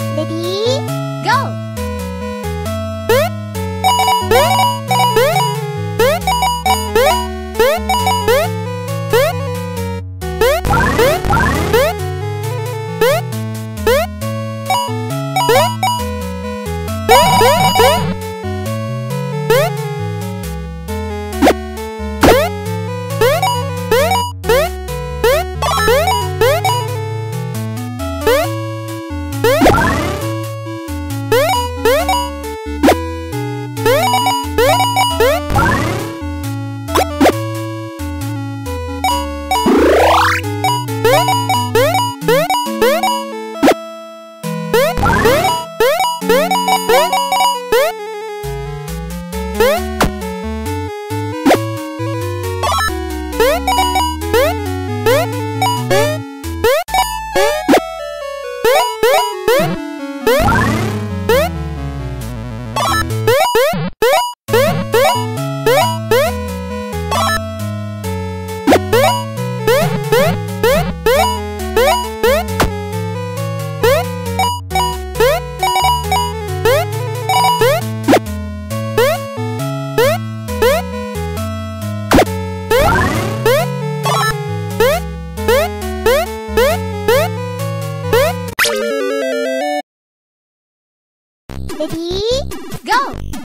Ready, go! Huh? Ready? Go!